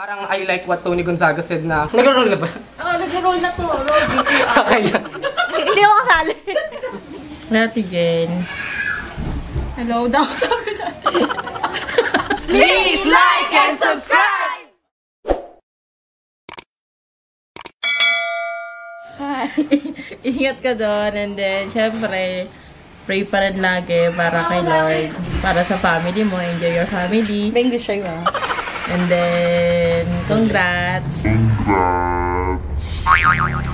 Parang I like what Tony Gonzaga said na, nag-roll na ba? Oo, nag-roll na to. Roll BTR. Hindi ako kasali. Nati Jen. Hello daw, sabi natin. Please like and subscribe! Ingat ka doon and then, syempre, pray pa rin lagi para kay Lord. Para sa family mo, enjoy your family. May English siya yun. And then, congrats.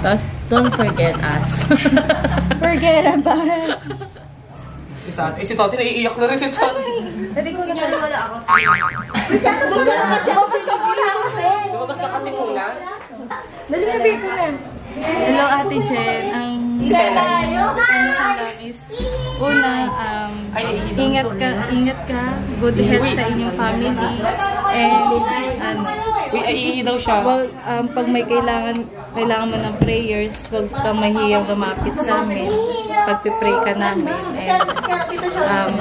Tapos, don't forget us. Forget about us. Si Tati. Eh, si Tati naiiyak na rin si Tati. Dati ko na wala ako. Na kasi ako kasi. Lumabas ka kasi muna. Dali na, na. Hello, Ate Jen. Ang ano lang is, una, um, ingat ka, ingat ka, good health sa inyong family, and, ano, Uy, aiihi daw siya. wag, um, pag may kailangan, kailangan mo ng prayers, wag kang mahiyang gumapit sa amin, pagpipray ka namin, and, um,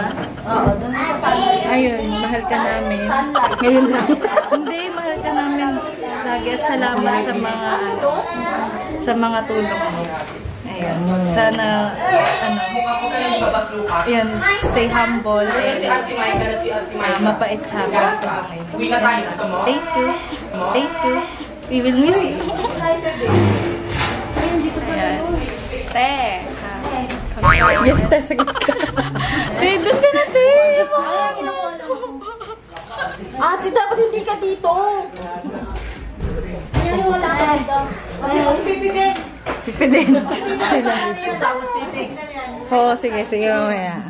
ayun, mahal ka namin. Ngayon lang. Hindi, mahal ka namin lagi at salamat sa mga, ano, sa mga tulong mo. Ayun. Sana, ano, yun, stay humble and uh, Mike. mapait sa amin. ito ngayon. Uwi na tayo. Gusto mo? Thank you. Thank you. We will miss you. Ayan. Te. Yes, te. Sagot ka. Te, doon ka na, te. Ate, dapat hindi ka dito. Pipidin. Oo, sige, sige, mamaya.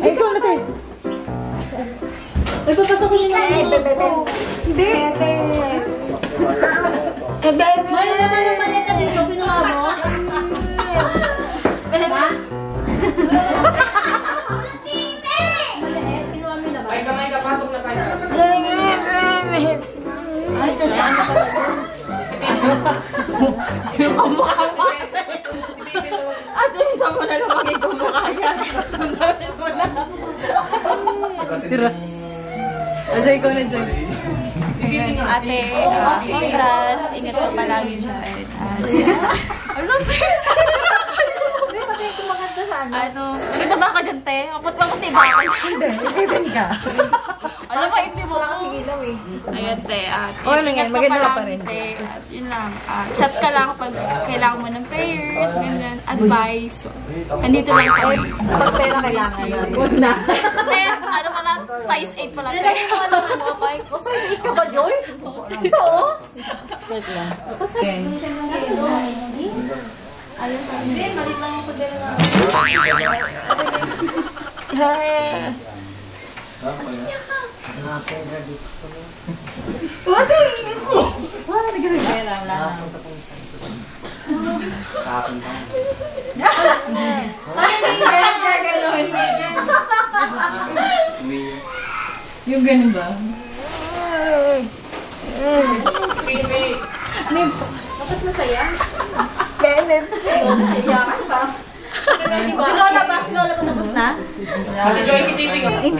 Ay, ikaw na, te. Ay, papasok ko yun na. Hindi. Bebe. Mali naman ang mali ka dito. Ginawa mo. Ay, Asa ikaw na dyan. Ate, uh, congrats. Ingat ka palagi dyan. At, ano? Ano, maganda ba ka dyan, te? Kapot ba ba ba ka dyan? Hindi, ikaw ka. Alam mo, hindi mo Wala kasing ilaw eh. Ayan, te. At naman, ingat ka maganda ka pa rin. te. At yun lang. Ah, chat ka lang pag kailangan mo ng prayers, ganyan, advice. Andito lang kami. Pag pera kailangan na. Huwag na. Te, ano pa lang, size 8 pa lang, te. Nilagay ko ano mo, Mike. O, sorry, ikaw ba, Joy? Ito, oh. Okay. Hindi, malit lang ako dyan. Ate! Wala, nagre-re. Yung ganun ba? Si Lola ba? Si Lola ba tapos na? Ate Joy, hindi tingin.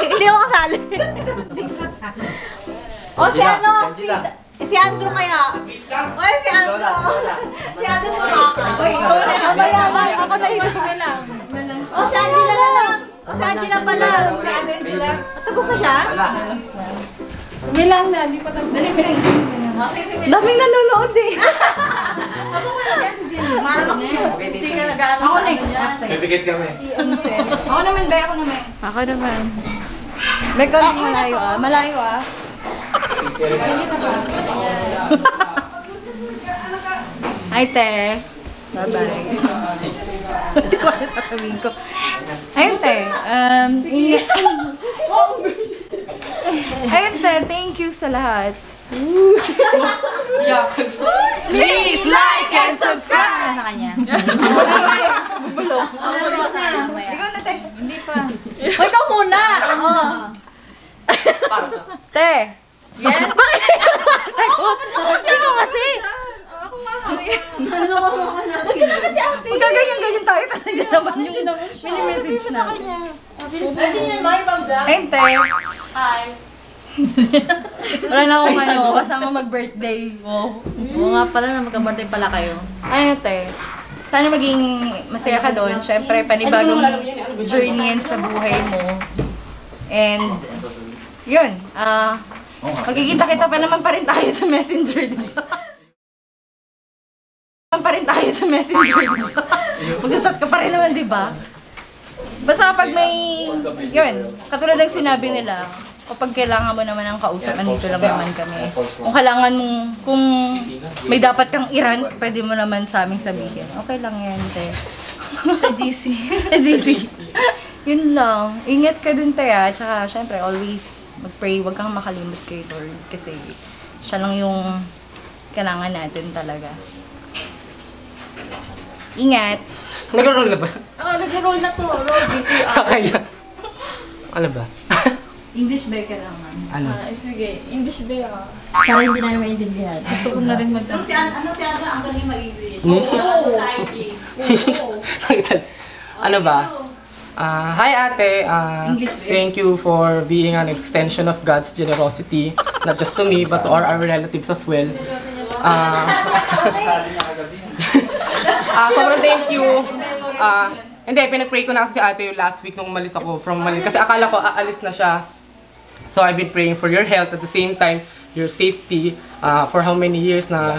Hindi ako kasali. O si ano? Si, si Andrew kaya? Oy, si Andrew. Si Andrew sumaka. Oy, ikaw na. Mamaya, mamaya. Ako na sige lang. O si Angela na lang. O si Angela pala. Si Angela. Tapos na siya? May lang na, hindi pa tapos. Dali, pinag. Daming nanonood Bibigit kami. Ako naman, be. Ako naman. Ako naman. Be, ko malayo ah. Malayo ah. Hi, te. Bye-bye. Hindi ko ano sasabihin ko. Ayun, te. Um, ingat. Ayun, te. Thank you sa lahat. Please like and subscribe! Sa kanya. Ikaw na, te. Hindi pa. O, ikaw muna. Oo. Te. Yes? Bakit ikaw sagot? Ikaw kasi. Huwag na kasi ate. Magkaganyan-ganyan tayo, tapos nandiyan naman yung mini-message na. Ayun, te. Hi. Wala na akong ano, kasama mag-birthday mo. Oo nga pala na magka-birthday pala kayo. Ano te? Sana maging masaya ka doon. Siyempre, panibagong journey yan sa buhay mo. And, yun. Ah, magkikita-kita pa naman pa rin tayo sa messenger dito. pa rin tayo sa messenger dito. Magsasat ka pa rin naman, di ba? Basta kapag may, yun, katulad ng sinabi nila, kapag kailangan mo naman ng kausap, andito lang naman kami. Kung kailangan mong, kung may dapat kang iran, pwede mo naman sa aming sabihin. Okay lang yan, te. sa GC. sa GC. Yun lang. Ingat ka dun, te, ah. Tsaka, syempre, always mag-pray. Huwag kang makalimot kay Lord. Kasi, siya lang yung kailangan natin talaga. Ingat. Nag-roll na ba? Oo, nag-roll na to. Roll BPR. Kaya. Ano ba? English ba kailangan? ano? sige. English ba ah? Para hindi namin maintindihan. Gusto ko na rin mag Si An- ano si Andrew, ang galing mag-English. Hmm? Oo. IG. ano ba? Ah, hi ate, Ah, ba? thank you for being an extension of God's generosity, not just to me, but to all our relatives as well. Ah, ah sobrang thank you. Ah, hindi, pinag-pray ko na kasi si ate yung last week nung umalis ako from Manila. Kasi akala ko aalis na siya. So I've been praying for your health at the same time, your safety. ah, for how many years na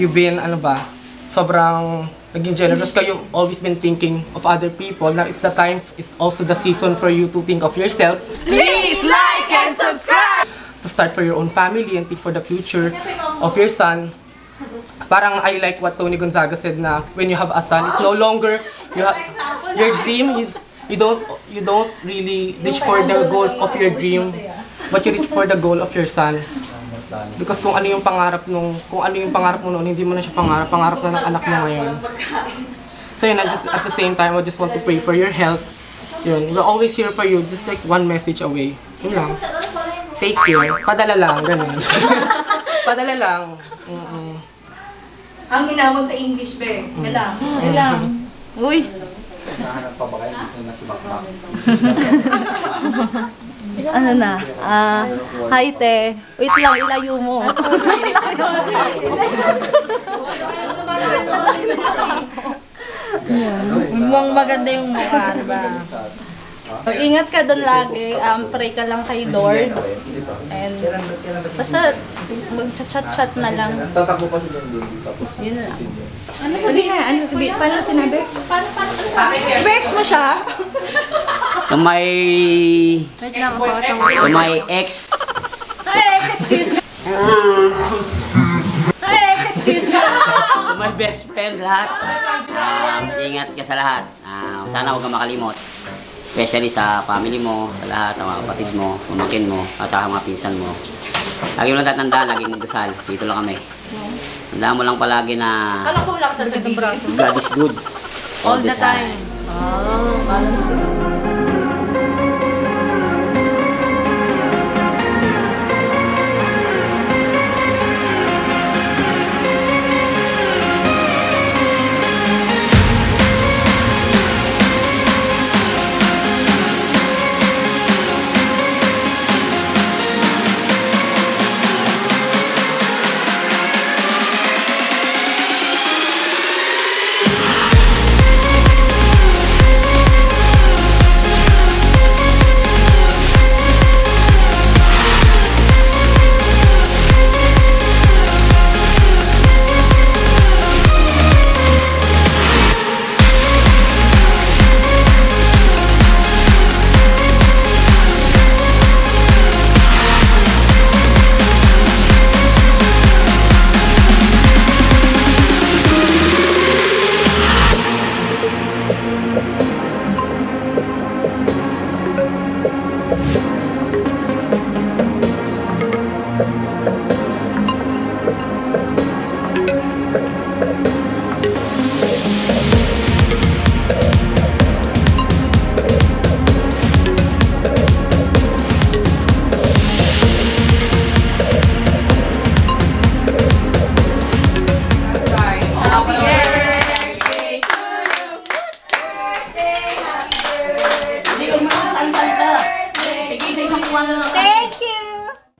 you've been, ano ba, sobrang naging generous kayo. Always been thinking of other people. Now it's the time, it's also the season for you to think of yourself. Please like and subscribe! To start for your own family and think for the future of your son. Parang I like what Tony Gonzaga said na when you have a son, it's no longer you have your dream. You, you don't you don't really reach for the goal of your dream, but you reach for the goal of your son. Because kung ano yung pangarap nung kung ano yung pangarap mo noon, hindi mo na siya pangarap, pangarap na ng anak mo ngayon. So yun, just, at the same time, I just want to pray for your health. Yun, we're always here for you, just like one message away. Yun lang. Take care. Padala lang, ganun. Padala lang. Mm-mm. Ang hinamon sa English, be. Kailang. Kailang. Uy! ano na? Ah, hi te. Wait lang, ilayo mo. Mukhang maganda yung mukha, di ba? Ingat ka doon lagi. Um, pray ka lang kay Lord. And basta mag-chat-chat na lang. Tatakbo pa sila doon. Tapos, Yun lang. Ano sabi na? Ano sabi? Paano sinabi? Paano, paano, paano? Bex mo siya? Wait lang, ako to my ex, to my best friend lahat. Um, ingat ka sa lahat. Um, sana huwag kang makalimot. Especially sa family mo, sa lahat, sa mga kapatid mo, pamangkin mo, at saka mga pinsan mo. Lagi mo lang tatandaan, laging magdasal. Dito lang kami. Tandaan mo lang palagi na Kala ko lang sasabihin. God is good. All the time. Oh,